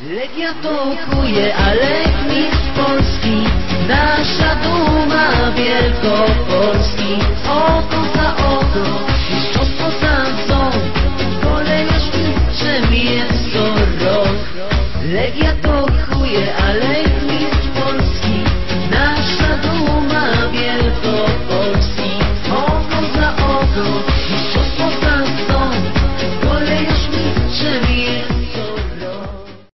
Legia tokuje, ale z Polski Nasza duma Wielkopolski. Oko za oko, mistrzostwo za mną Kolejność mistrzem jest co rok. Legia tokuje,